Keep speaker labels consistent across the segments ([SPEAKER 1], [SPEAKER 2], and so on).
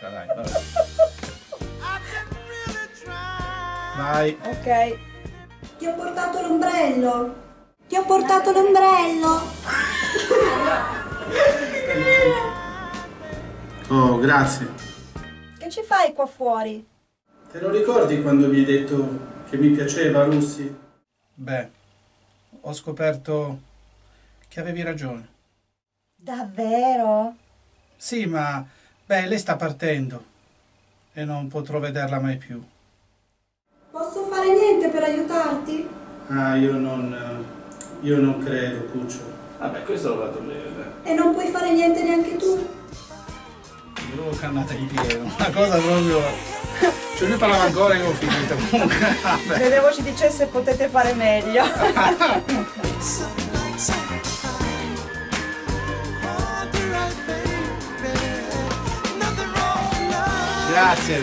[SPEAKER 1] pizza, dai. Vai.
[SPEAKER 2] Ok.
[SPEAKER 3] Ti ho portato l'ombrello. Ti ho portato l'ombrello.
[SPEAKER 1] oh, grazie.
[SPEAKER 2] Che ci fai qua fuori?
[SPEAKER 1] Te lo ricordi quando mi hai detto che mi piaceva Russi? Beh, ho scoperto che avevi ragione.
[SPEAKER 2] Davvero?
[SPEAKER 1] Sì, ma beh, lei sta partendo e non potrò vederla mai più.
[SPEAKER 3] Posso fare niente per aiutarti?
[SPEAKER 1] Ah, io non. io non credo, Cuccio.
[SPEAKER 4] Vabbè, questo l'ho fatto bene.
[SPEAKER 3] E non puoi fare niente neanche tu?
[SPEAKER 1] Avevo cannata in pieno. Una cosa proprio. Cioè lui parlava ancora e io ho finito. Comunque, vabbè.
[SPEAKER 2] Credevo ci dicesse potete fare meglio. Grazie.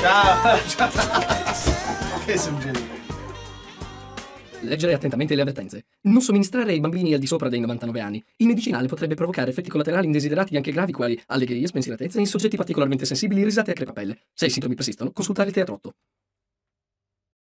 [SPEAKER 1] Ciao. Ciao. Che suggerimento.
[SPEAKER 5] Leggere attentamente le avvertenze. Non somministrare ai bambini al di sopra dei 99 anni. Il medicinale potrebbe provocare effetti collaterali indesiderati anche gravi quali allegria, spensieratezza e in soggetti particolarmente sensibili risate a crepapelle. Se i sintomi persistono, consultare il teatrotto.